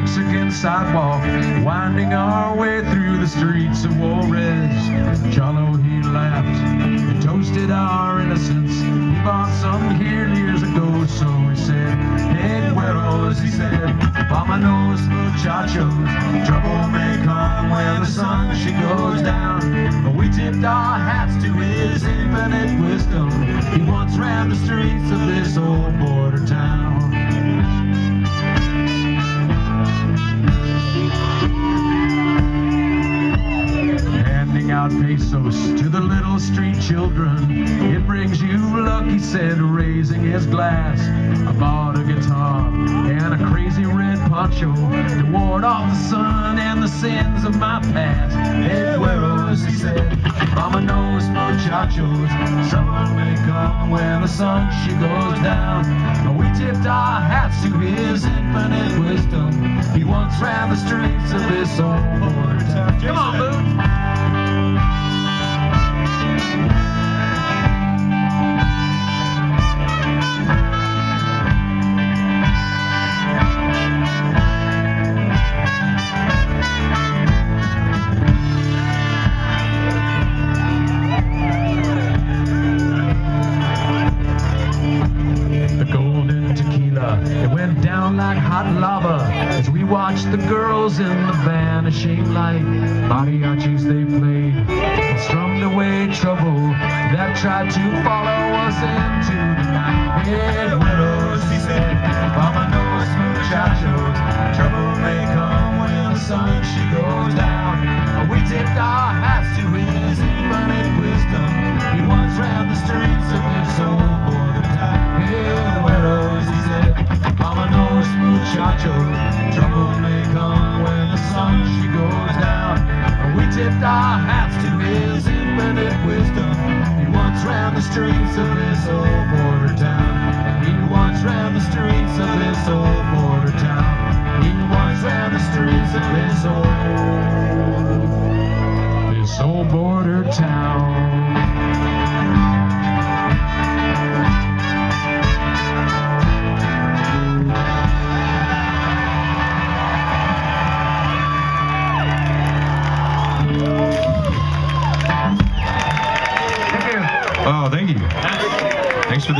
Mexican sidewalk, winding our way through the streets of Juarez. Cholo, he laughed, he toasted our Vámonos, muchachos. Trouble may come when the sun she goes down. But we tipped our hats to his infinite wisdom. He once ran the streets of this old border town. handing out pesos to the little street children. It brings you luck, he said, raising his glass. I bought a guitar and a crazy red poncho to ward off the sun and the sins of my past. Hey, güeros, he said, vámonos, muchachos. Someone may come when the sun she goes down. We tipped our hats to his infinite wisdom. He once ran the streets of this old town. Down like hot lava as we watched the girls in the vanishing light. Mariachis they played and strummed away trouble that tried to follow us into the night. Hey, widows, he said, Vámonos, muchachos. Trouble may come when the sun the streets of this old border town. He once ran the streets of this old border town. He once ran the streets of this old, this old border town. Oh, thank you. Thanks for the